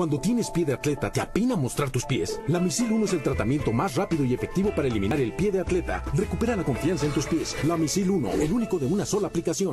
Cuando tienes pie de atleta, ¿te apena mostrar tus pies? La Misil 1 es el tratamiento más rápido y efectivo para eliminar el pie de atleta. Recupera la confianza en tus pies. La Misil 1, el único de una sola aplicación.